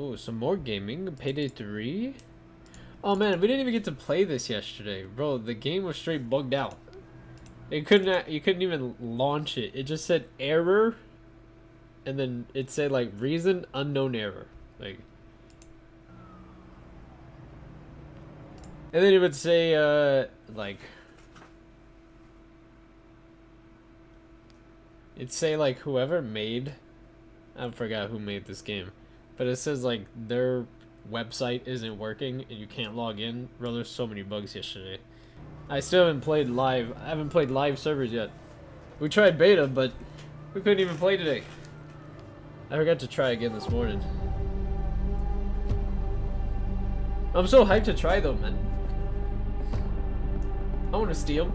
Oh, some more gaming. Payday 3? Oh man, we didn't even get to play this yesterday. Bro, the game was straight bugged out. It couldn't you couldn't even launch it. It just said error and then it said like reason unknown error. Like And then it would say uh like It'd say like whoever made I forgot who made this game. But it says like their website isn't working and you can't log in. Bro, there's so many bugs yesterday. I still haven't played live. I haven't played live servers yet. We tried beta, but we couldn't even play today. I forgot to try again this morning. I'm so hyped to try though, man. I want to steal.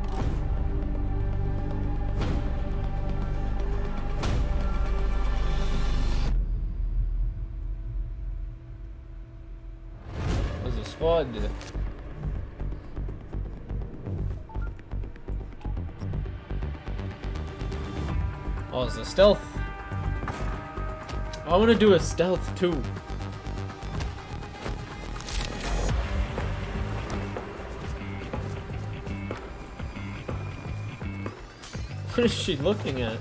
Oh, it's a stealth. I want to do a stealth too. What is she looking at?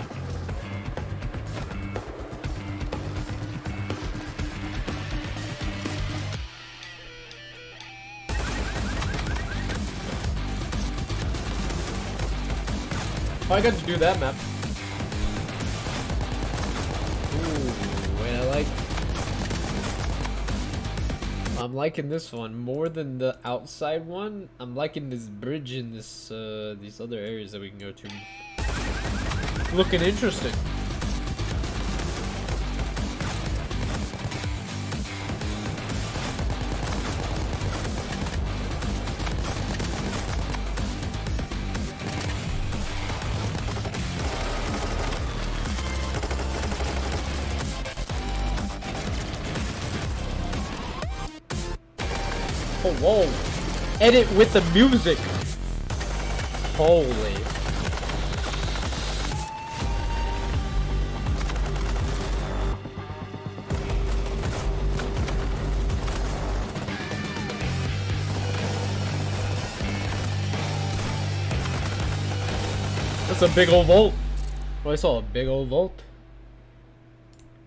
Oh, I got to do that map. Ooh, wait, I like... I'm liking this one more than the outside one. I'm liking this bridge in this, uh, these other areas that we can go to. Looking interesting. Oh, whoa. Edit with the music. Holy. That's a big old vault. Oh, I saw a big old vault.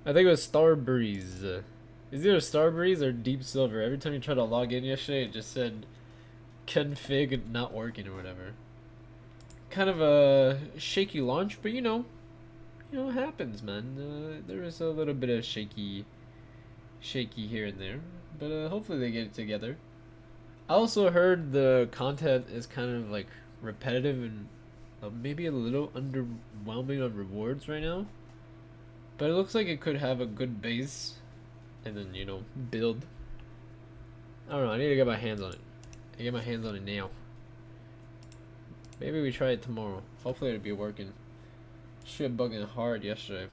I think it was Starbreeze. Is either Starbreeze or Deep Silver. Every time you try to log in yesterday, it just said config not working or whatever. Kind of a shaky launch, but you know, you know, it happens, man. Uh, there is a little bit of shaky, shaky here and there, but uh, hopefully they get it together. I also heard the content is kind of like repetitive and uh, maybe a little underwhelming on rewards right now. But it looks like it could have a good base and then, you know, build. I don't know, I need to get my hands on it. I get my hands on it now. Maybe we try it tomorrow. Hopefully it'll be working. Shit bugging hard yesterday.